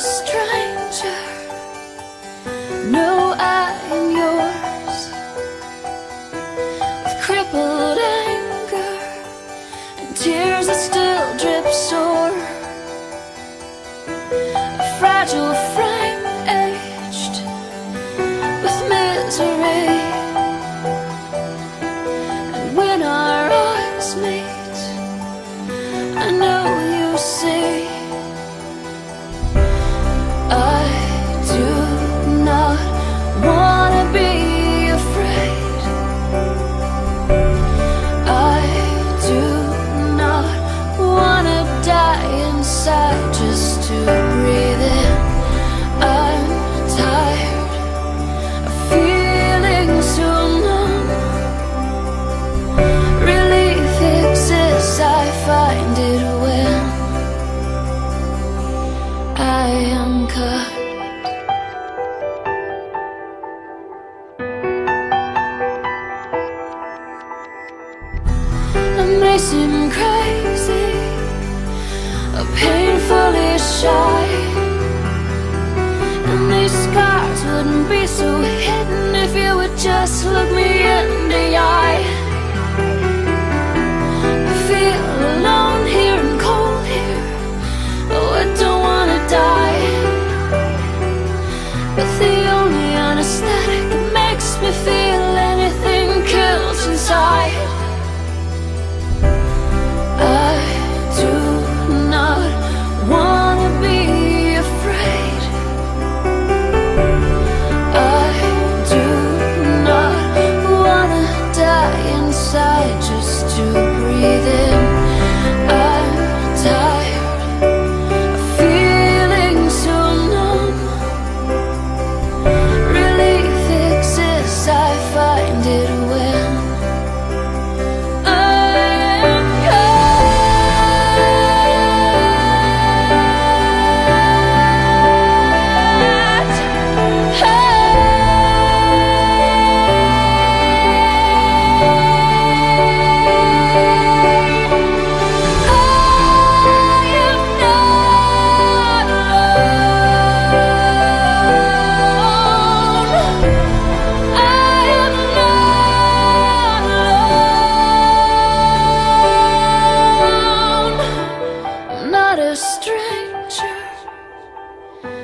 stranger. I am caught. I'm racing crazy, painfully shy, and these scars wouldn't be so.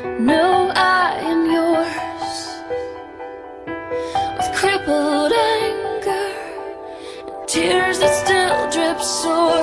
No, I am yours. With crippled anger and Tears that still drip sore